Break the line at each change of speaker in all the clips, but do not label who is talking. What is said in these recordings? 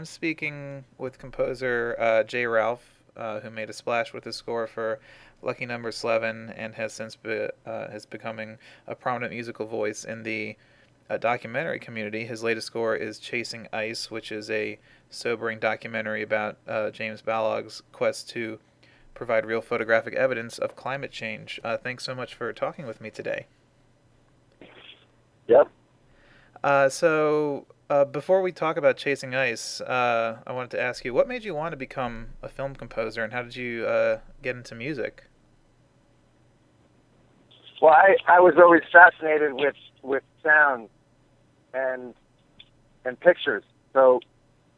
I'm speaking with composer uh, J. Ralph, uh, who made a splash with the score for Lucky Number Slevin and has since be, uh, has becoming a prominent musical voice in the uh, documentary community. His latest score is Chasing Ice, which is a sobering documentary about uh, James Balog's quest to provide real photographic evidence of climate change. Uh, thanks so much for talking with me today.
Yep.
Uh, so, uh, before we talk about Chasing Ice, uh, I wanted to ask you what made you want to become a film composer and how did you uh, get into music?
Well, I, I was always fascinated with, with sound and and pictures. So,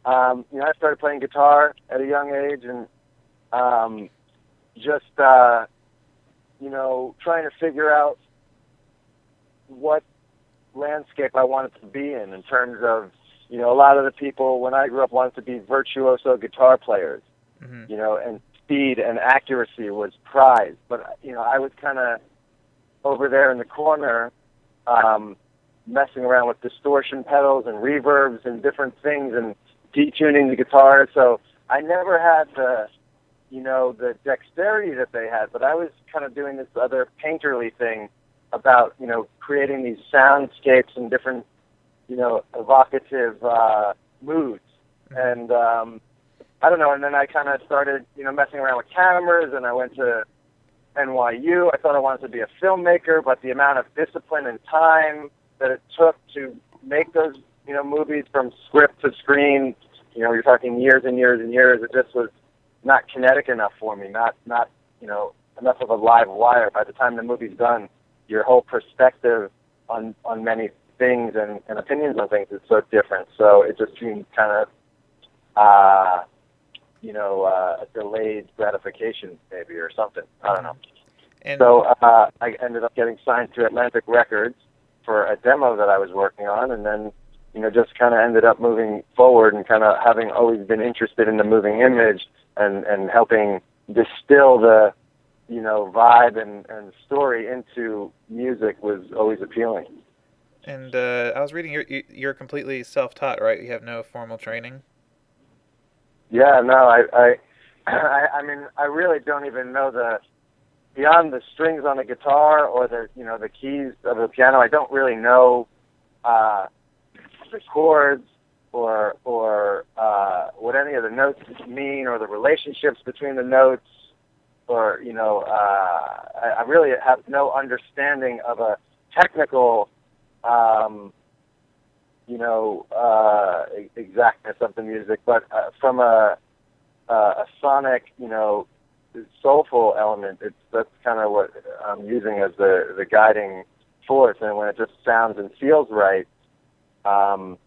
um, you know, I started playing guitar at a young age and um, just, uh, you know, trying to figure out what landscape I wanted to be in, in terms of, you know, a lot of the people when I grew up wanted to be virtuoso guitar players, mm-hmm. you know, and speed and accuracy was prized. But, you know, I was kind of over there in the corner, um, messing around with distortion pedals and reverbs and different things and detuning the guitar. So I never had the, you know, the dexterity that they had, but I was kind of doing this other painterly thing about you know creating these soundscapes and different you know evocative uh, moods. And um, I don't know and then I kind of started you know messing around with cameras and I went to NYU I thought I wanted to be a filmmaker but the amount of discipline and time that it took to make those you know movies from script to screen you know you're talking years and years and years it just was not kinetic enough for me not not you know enough of a live wire by the time the movie's done your whole perspective on on many things and, and opinions on things is so different. So it just seemed kind of, uh, you know, uh, a delayed gratification maybe or something. I don't know. And so uh, I ended up getting signed to Atlantic Records for a demo that I was working on, and then you know just kind of ended up moving forward and kind of having always been interested in the moving image and and helping distill the you know, vibe and, and story into music was always appealing.
And uh, I was reading you're you're completely self-taught, right? You have no formal training.
Yeah, no, I, I, I, I mean, I really don't even know the beyond the strings on the guitar or the you know the keys of the piano. I don't really know uh, the chords or or uh, what any of the notes mean or the relationships between the notes or you know, uh, I, I really have no understanding of a technical, um, you know, uh, exactness of the music, but uh, from a, uh, a sonic, you know, soulful element, it's that's kind of what I'm using as the the guiding force. And when it just sounds and feels right, um,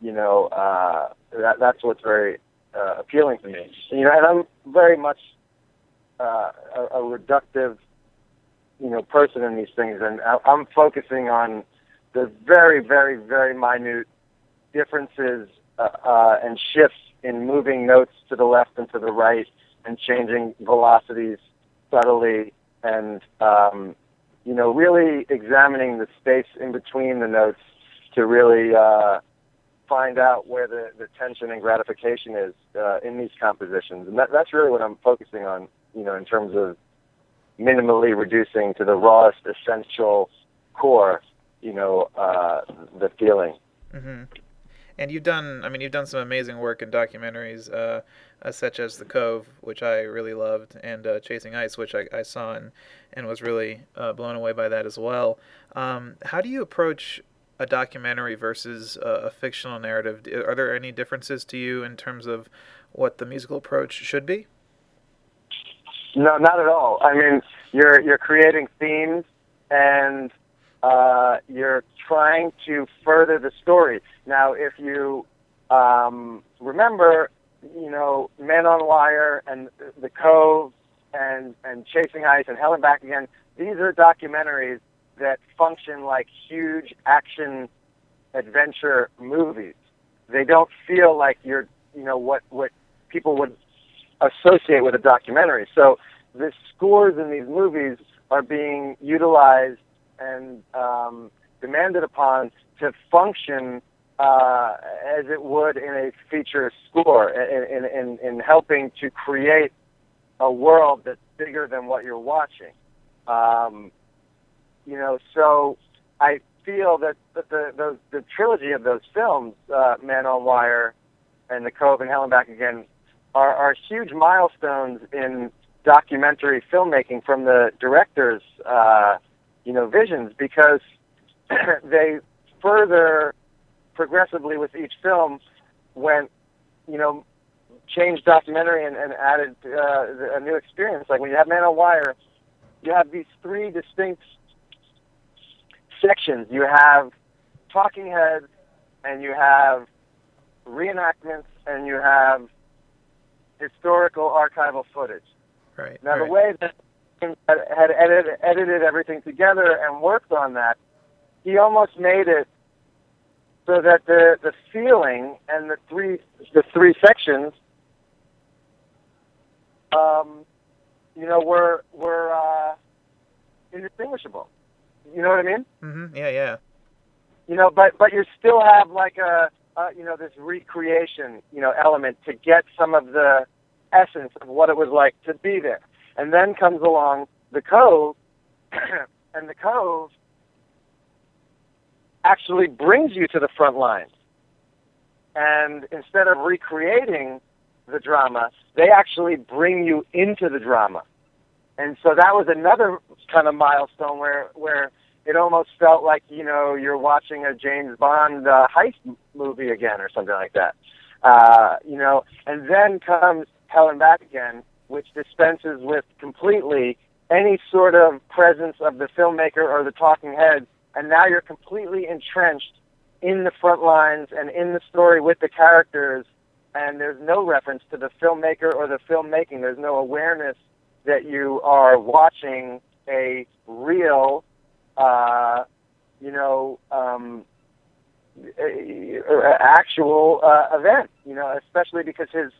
you know, uh, that that's what's very uh, appealing to me. You know, and I'm very much uh, a, a reductive, you know, person in these things, and I'm focusing on the very, very, very minute differences uh, uh, and shifts in moving notes to the left and to the right, and changing velocities subtly, and um, you know, really examining the space in between the notes to really uh, find out where the, the tension and gratification is uh, in these compositions, and that, that's really what I'm focusing on you know, in terms of minimally reducing to the rawest essential core, you know, uh, the feeling.
Mm-hmm. And you've done, I mean, you've done some amazing work in documentaries, uh, uh, such as The Cove, which I really loved, and uh, Chasing Ice, which I, I, saw and, and was really uh, blown away by that as well. Um, how do you approach a documentary versus a, a fictional narrative? Are there any differences to you in terms of what the musical approach should be?
No, not at all. I mean, you're you're creating themes and uh, you're trying to further the story. Now, if you um, remember, you know, Man on Wire and The Cove and and Chasing Ice and Hell and Back Again, these are documentaries that function like huge action adventure movies. They don't feel like you're, you know, what what people would associate with a documentary. So the scores in these movies are being utilized and um, demanded upon to function uh, as it would in a feature score, in, in, in, in helping to create a world that's bigger than what you're watching. Um, you know, so I feel that, the, the the trilogy of those films, uh, Man on Wire, and The Cove and Hell and Back Again, are, are huge milestones in documentary filmmaking from the director's, uh, you know, visions because they further progressively with each film went, you know, changed documentary and, and added uh, a new experience. Like when you have Man on Wire, you have these three distinct sections. You have talking heads, and you have reenactments, and you have historical archival footage.
Right.
Now,
right.
the way that had edited, edited everything together and worked on that, he almost made it so that the the feeling and the three the three sections, um, you know, were were uh, indistinguishable. You know what I mean?
Mm-hmm. Yeah, yeah.
You know, but but you still have like a, a you know this recreation you know element to get some of the essence of what it was like to be there. And then comes along the cove, and the cove actually brings you to the front lines. And instead of recreating the drama, they actually bring you into the drama. And so that was another kind of milestone where where it almost felt like you know you're watching a James Bond uh, heist movie again or something like that. Uh, you know, and then comes Hell and Back Again, which dispenses with completely any sort of presence of the filmmaker or the talking head, and now you're completely entrenched in the front lines and in the story with the characters, and there's no reference to the filmmaker or the filmmaking. There's no awareness that you are watching a real, uh, you know, um, actual uh, event. You know, especially because his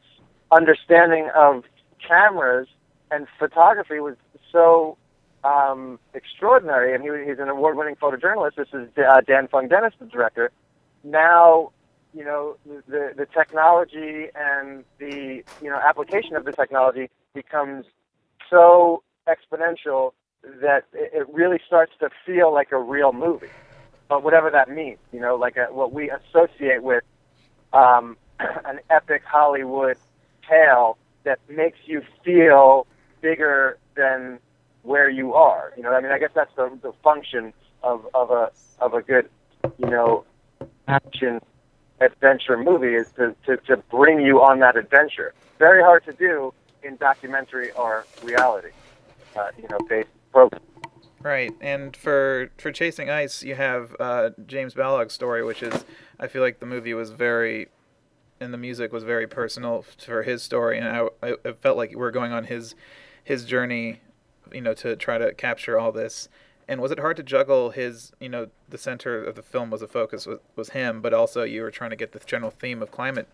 understanding of cameras and photography was so um, extraordinary, and he, he's an award-winning photojournalist. This is uh, Danfung Dennis, the director. Now, you know, the the technology and the you know application of the technology becomes so exponential that it, really starts to feel like a real movie, but whatever that means. You know, like a, what we associate with um, an epic Hollywood tale that makes you feel bigger than where you are. You know, I mean, I guess that's the the function of of a of a good, you know, action adventure movie is to to, to bring you on that adventure. Very hard to do in documentary or reality, uh, you know, based program.
Right, and for for Chasing Ice, you have uh, James Balog's story, which is I feel like the movie was very, and the music was very personal for his story, and I, I felt like we are going on his his journey, you know, to try to capture all this. And was it hard to juggle his, you know, the center of the film was a focus was, was him, but also you were trying to get the general theme of climate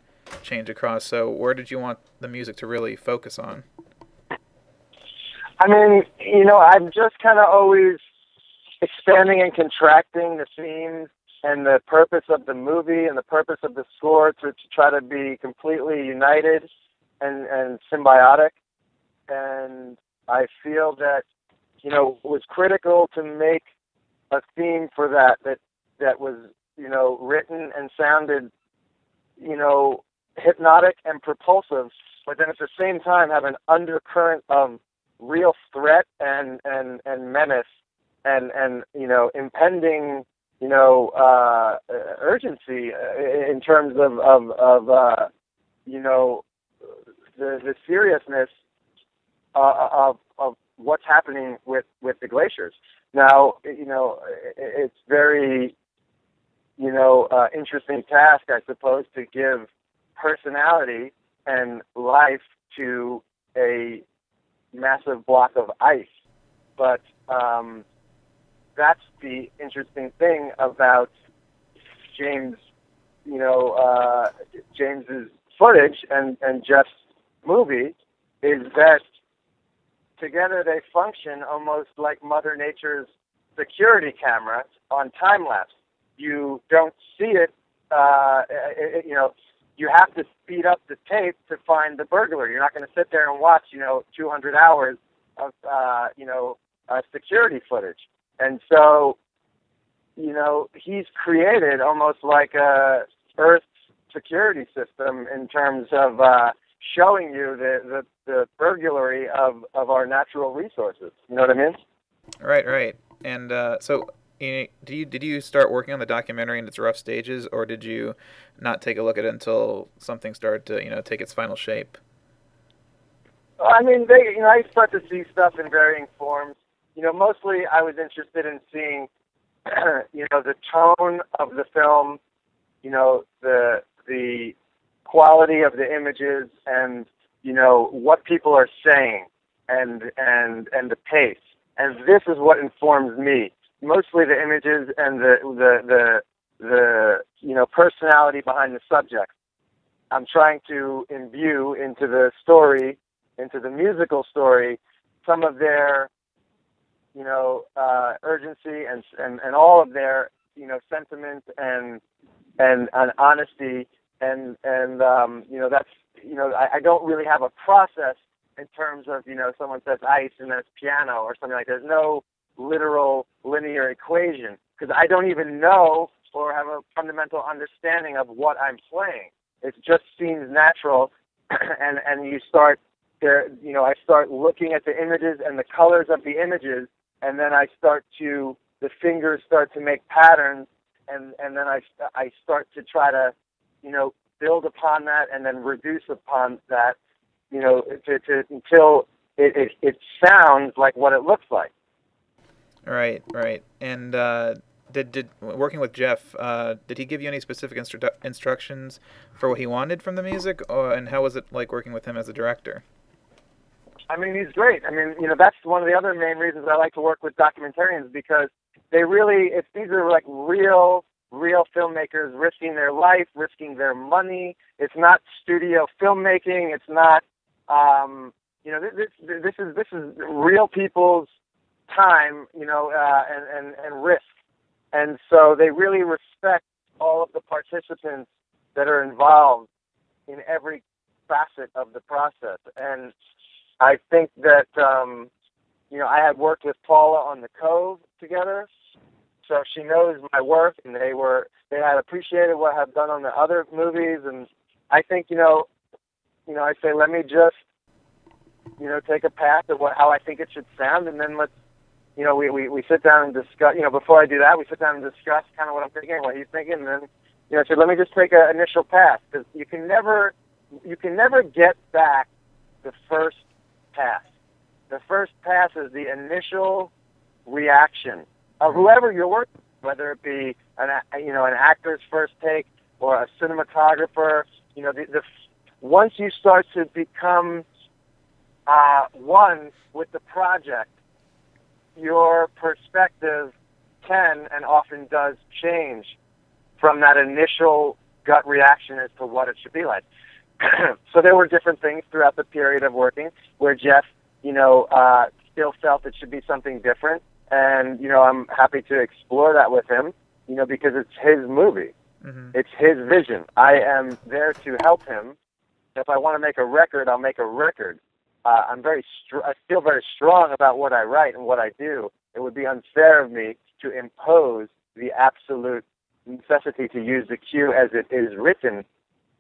change across. So where did you want the music to really focus on?
I mean, you know, I'm just kind of always expanding and contracting the themes and the purpose of the movie and the purpose of the score to, to try to be completely united and, and symbiotic. And I feel that, you know, it was critical to make a theme for that that that was, you know, written and sounded, you know, hypnotic and propulsive, but then at the same time have an undercurrent of real threat and and and menace and and you know impending you know uh urgency uh, in terms of of of uh you know the the seriousness uh, of of what's happening with with the glaciers. Now you know it's very you know uh, interesting task i suppose to give personality and life to a massive block of ice. But um, that's the interesting thing about James, you know, uh, James's footage and and Jeff's movie is that together they function almost like Mother Nature's security camera on time lapse. You don't see it uh, it, you know, you have to speed up the tape to find the burglar. You're not going to sit there and watch, you know, 200 hours of, uh, you know, uh, security footage. And so, you know, he's created almost like a Earth security system in terms of uh, showing you the, the, the burglary of, of our natural resources. You know what I mean?
Right, right. And uh, so, do you did you start working on the documentary in its rough stages, or did you not take a look at it until something started to you know take its final shape?
I mean, they, you know, I start to see stuff in varying forms. You know, mostly I was interested in seeing, you know, the tone of the film, you know, the the quality of the images, and you know what people are saying, and and and the pace. And this is what informs me. Mostly the images and the the the the you know personality behind the subject. I'm trying to imbue into the story, into the musical story, some of their you know uh, urgency and, and and all of their you know sentiment and and, and honesty and and um, you know that's you know I, I don't really have a process in terms of you know someone says ice and then it's piano or something like that. There's no literal linear equation because I don't even know or have a fundamental understanding of what I'm playing. It just seems natural, and and you start there. You know, I start looking at the images and the colors of the images, and then I start to the fingers start to make patterns, and and then I I start to try to, you know, build upon that and then reduce upon that, you know, to, to until it, it it sounds like what it looks like.
Right, right, and. uh did did working with Jeff? Uh, did he give you any specific instru- instructions for what he wanted from the music, or, and how was it like working with him as a director?
I mean, he's great. I mean, you know, that's one of the other main reasons I like to work with documentarians because they really, if these are like real, real filmmakers risking their life, risking their money. It's not studio filmmaking. It's not, um, you know, this this is this is real people's time, you know, uh, and and and risk. And so they really respect all of the participants that are involved in every facet of the process. And I think that, um, you know, I had worked with Paula on The Cove together, so she knows my work, and they were they had appreciated what I've done on the other movies, and I think, you know, you know, I say let me just, you know, take a path of what how I think it should sound, and then let's you know, we, we, we sit down and discuss, you know, before I do that, we sit down and discuss kind of what I'm thinking, what he's thinking, and then, you know, I said, let me just take an initial pass, because you can never, you can never get back the first pass. The first pass is the initial reaction of whoever you're working, whether it be an, you know, an actor's first take or a cinematographer, you know, the, the once you start to become uh, one with the project, your perspective can and often does change from that initial gut reaction as to what it should be like. so there were different things throughout the period of working where Jeff, you know, uh, still felt it should be something different. And, you know, I'm happy to explore that with him, you know, because it's his movie. Mm-hmm. It's his vision. I am there to help him. If I want to make a record, I'll make a record uh, I'm very str- I feel very strong about what I write and what I do. It would be unfair of me to impose the absolute necessity to use the cue as it is written,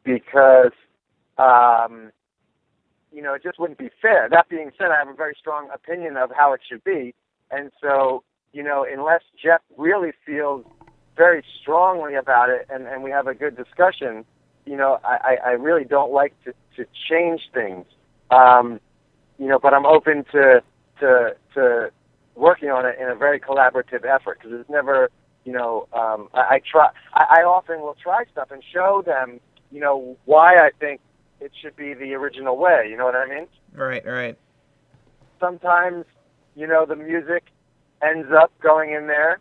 because um, you know it just wouldn't be fair. That being said, I have a very strong opinion of how it should be, and so you know unless Jeff really feels very strongly about it and, and we have a good discussion, you know I, I really don't like to, to change things. Um, you know, but I'm open to to to working on it in a very collaborative effort because it's never, you know, um, I, I try. I, I often will try stuff and show them, you know, why I think it should be the original way. You know what I mean?
Right, right.
Sometimes, you know, the music ends up going in there.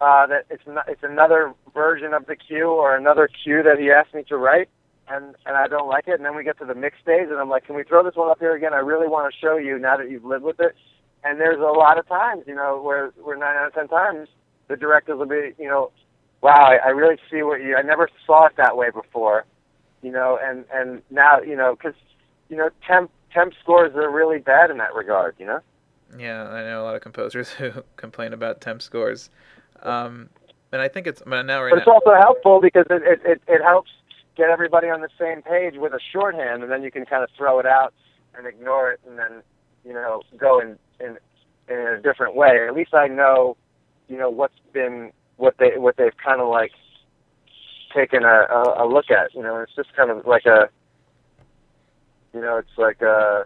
Uh, that it's not, it's another version of the cue or another cue that he asked me to write and and I don't like it. And then we get to the mix stage, and I'm like, can we throw this one up here again? I really want to show you now that you've lived with it. And there's a lot of times, you know, where where nine out of ten times the directors will be, you know, wow, I, I really see what you. I never saw it that way before, you know, and and now you know because you know temp temp scores are really bad in that regard, you know.
Yeah, I know a lot of composers who complain about temp scores, um, and I think it's but now right
But it's
now.
also helpful because it, it it it helps get everybody on the same page with a shorthand, and then you can kind of throw it out and ignore it, and then you know go in in in a different way. At least I know, you know, what's been what they what they've kind of like taken a, a, a look at. You know, it's just kind of like a, you know, it's like a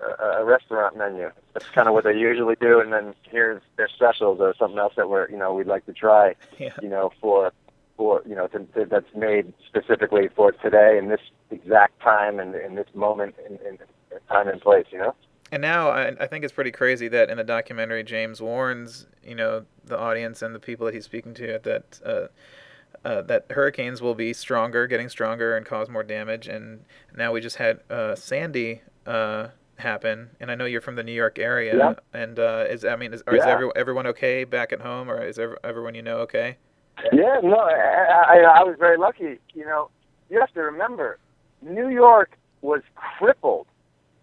a, a restaurant menu. That's kind of what they usually do, and then here's their specials or something else that we're you know we'd like to try.
Yeah.
You know, for for you know to, to, that's made specifically for today in this exact time and in this moment in, in time and place. You know.
And now I, I think it's pretty crazy that in the documentary James warns you know the audience and the people that he's speaking to at that uh, uh, that hurricanes will be stronger, getting stronger, and cause more damage. And now we just had uh, Sandy uh, happen, and I know you're from the New York area.
Yeah.
And uh, is I mean is, or is
Yeah.
every, everyone okay back at home, or is everyone you know okay?
Yeah, no, I, I, I was very lucky. You know, you have to remember, New York was crippled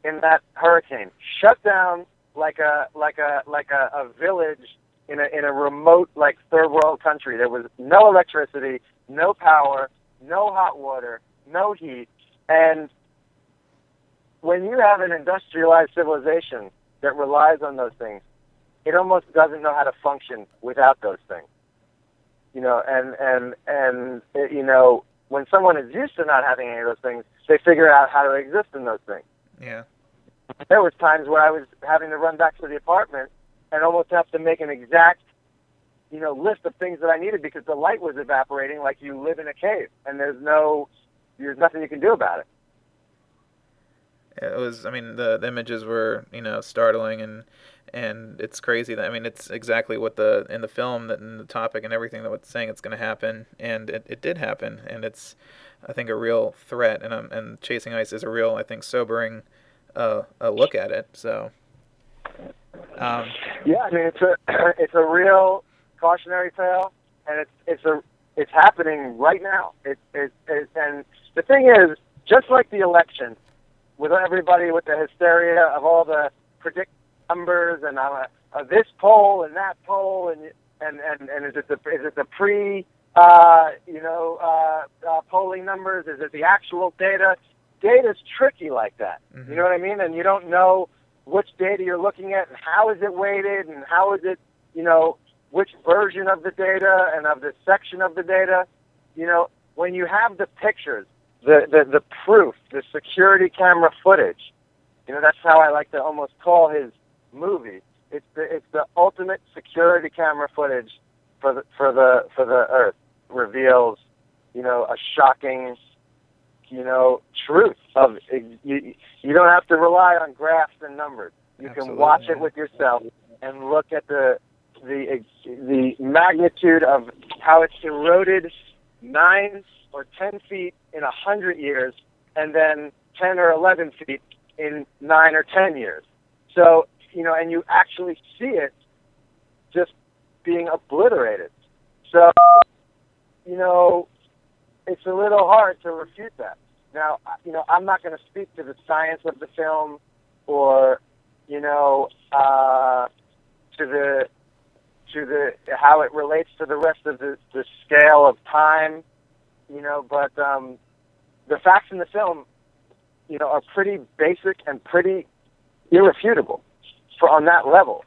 in that hurricane, shut down like a like a like a, a village in a in a remote like third world country. There was no electricity, no power, no hot water, no heat, and when you have an industrialized civilization that relies on those things, it almost doesn't know how to function without those things you know, and and and you know, when someone is used to not having any of those things, they figure out how to exist in those things.
Yeah.
There was times where I was having to run back to the apartment and almost have to make an exact, you know, list of things that I needed because the light was evaporating, like you live in a cave, and there's no, there's nothing you can do about it.
It was i mean the, the images were you know startling and and it's crazy that i mean it's exactly what the in the film that in the topic and everything that was saying it's going to happen. And it, it did happen. And it's i think a real threat. And um, and chasing ice is a real i think sobering uh, a look at it. So um,
Yeah, I mean it's a it's a real cautionary tale, and it's it's a it's happening right now. It it, it and the thing is, just like the election, with everybody with the hysteria of all the predict numbers and uh, uh, this poll and that poll and and and, and is it the is it the pre uh, you know uh, uh, polling numbers? Is it the actual data? Data's tricky like that.
Mhm.
You know what I mean? And you don't know which data you're looking at and how is it weighted and how is it, you know, which version of the data and of the section of the data. You know, when you have the pictures, the, the, the proof, the security camera footage, you know, that's how I like to almost call his movie. It's the it's the ultimate security camera footage for the for the for the earth reveals, you know, a shocking you know, truth of you. You don't have to rely on graphs and numbers. You can watch it with yourself and look at the the the magnitude of how it's eroded nine or ten feet in a hundred years, and then ten or eleven feet in nine or ten years. So you know, and you actually see it just being obliterated. So you know, it's a little hard to refute that. Now, you know, I'm not going to speak to the science of the film or, you know, uh, to the to the how it relates to the rest of the, the scale of time, you know, but um, the facts in the film, you know, are pretty basic and pretty irrefutable for on that level.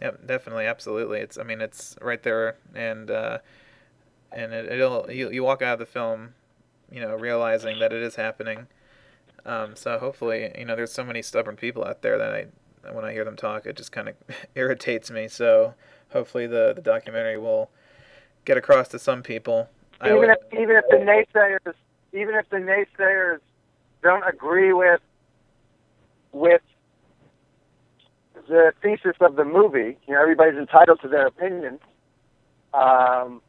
Yeah, definitely, absolutely. It's I mean it's right there, and uh, and it, it'll you you walk out of the film, you know, realizing that it is happening. Um, so hopefully, you know, there's so many stubborn people out there that I when I hear them talk, it just kind of irritates me. So hopefully the the documentary will get across to some people.
Even
would-
if even if the naysayers even if the naysayers don't agree with with the thesis of the movie, you know, everybody's entitled to their opinion. Um,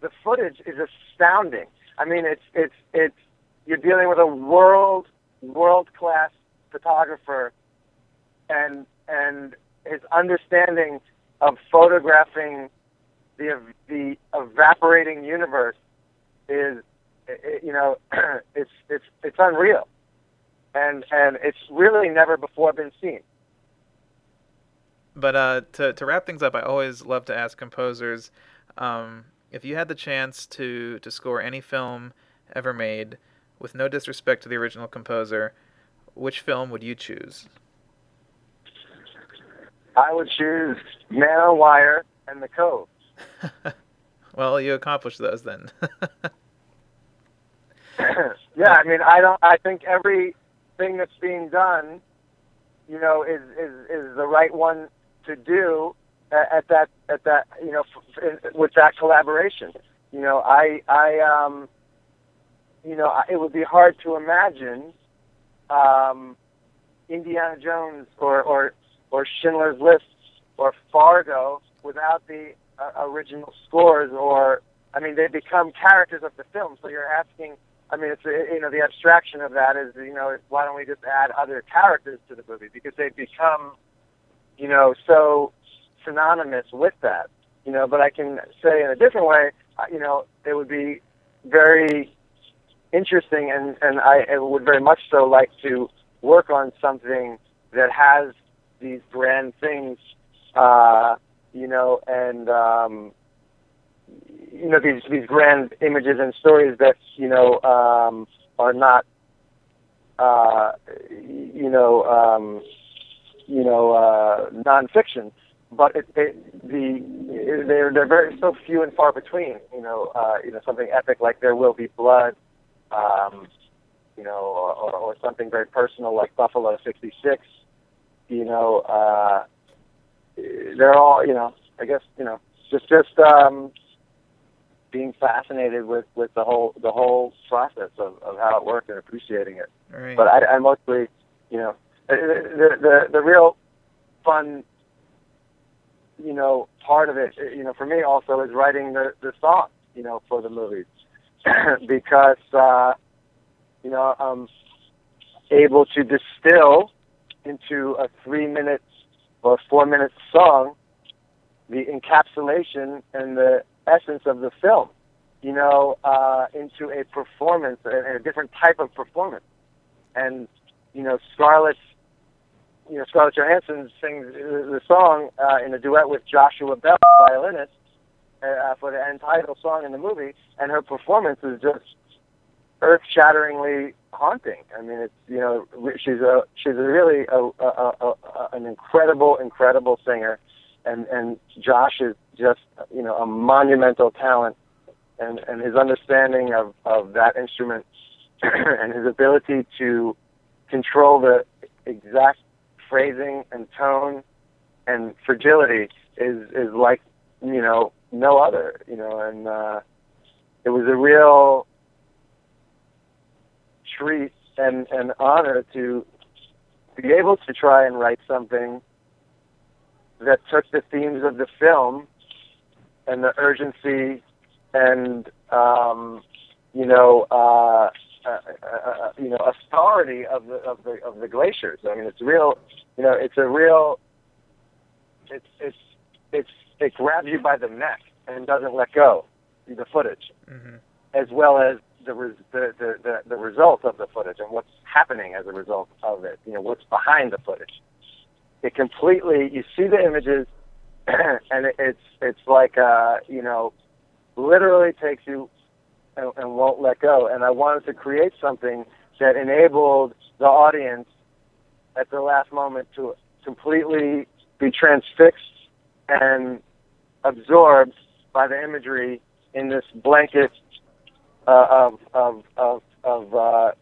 the footage is astounding. I mean, it's it's it's you're dealing with a world world class photographer, and and his understanding of photographing the the evaporating universe is you know it's it's it's unreal. And and it's really never before been seen.
But uh, to to wrap things up i always love to ask composers um, if you had the chance to to score any film ever made with no disrespect to the original composer which film would you choose?
I would choose man on wire and the cove
well you accomplished those then
yeah, I mean, I don't. I think everything that's being done, you know, is is is the right one to do at, at that at that you know f- with that collaboration. You know, I I um, you know, I, it would be hard to imagine um, Indiana Jones or or or Schindler's List or Fargo without the uh, original scores or I mean they become characters of the film so you're asking I mean, it's you know the abstraction of that is you know why don't we just add other characters to the movie because they become you know so synonymous with that you know. But I can say in a different way, you know, it would be very interesting and and I, I would very much so like to work on something that has these grand things, uh, you know, and um, you know these these grand images and stories that you know um, are not uh, you know um, you know uh, nonfiction, but it, they, the they're they're very so few and far between. You know uh, you know something epic like There Will Be Blood, um, you know, or, or something very personal like Buffalo '66. You know, uh, they're all you know. I guess you know just just um, being fascinated with with the whole the whole process of, of how it worked and appreciating it.
Right.
But I, I mostly, you know, the, the the real fun, you know, part of it, you know, for me also is writing the the songs, you know, for the movies, because uh, you know I'm able to distill into a three minute or four minute song the encapsulation and the essence of the film, you know, uh, into a performance, a, a different type of performance. And, you know, Scarlett, you know, Scarlett Johansson sings the song uh, in a duet with Joshua Bell, violinist, uh, for the end title song in the movie, and her performance is just earth-shatteringly haunting. I mean, it's you know, she's a she's a really a, a, a, a, an incredible, incredible singer, and and Josh is just you know a monumental talent, and and his understanding of of that instrument and his ability to control the exact phrasing and tone and fragility is is like you know no other you know. And uh it was a real treat and and honor to be able to try and write something that took the themes of the film and the urgency and um, you know uh, uh, uh, uh, you know authority of the of the of the glaciers. I mean, it's real. You know, it's a real. It's it's it's it grabs you by the neck and doesn't let go. The footage,
mm-hmm.
as well as the, the, the the result of the footage and what's happening as a result of it. You know, what's behind the footage it completely you see the images and it, it's it's like uh you know literally takes you and, and won't let go and i wanted to create something that enabled the audience at the last moment to completely be transfixed and absorbed by the imagery in this blanket uh, of of of of uh,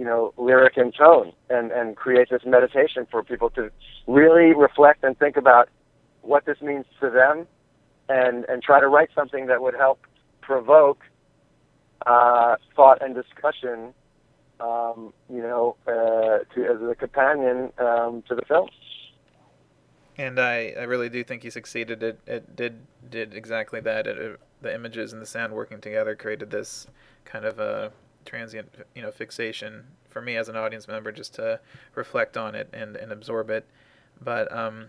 you know, lyric and tone and, and create this meditation for people to really reflect and think about what this means to them and, and try to write something that would help provoke uh, thought and discussion, um, you know, uh, to, as a companion um, to the film.
And I, I really do think he succeeded. It, it did did exactly that. It, it, the images and the sound working together created this kind of a transient you know fixation for me as an audience member just to reflect on it and, and absorb it but um,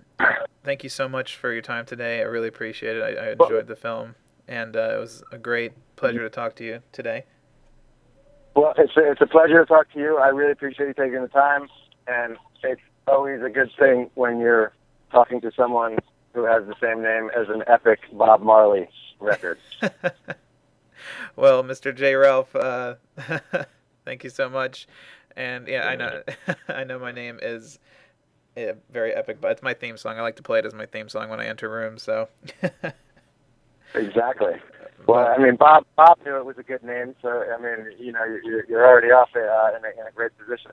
thank you so much for your time today. I really appreciate it. I, I enjoyed the film, and uh, it was a great pleasure to talk to you today.
Well, it's a, it's a pleasure to talk to you. I really appreciate you taking the time, and it's always a good thing when you're talking to someone who has the same name as an epic Bob Marley record.
well, Mr. J. Ralph, uh, thank you so much. And yeah, I know, I know my name is yeah, very epic, but it's my theme song. I like to play it as my theme song when I enter rooms. So.
exactly. Well, I mean, Bob Bob knew it was a good name, so I mean, you know, you're, you're already off uh, in, a, in a great position.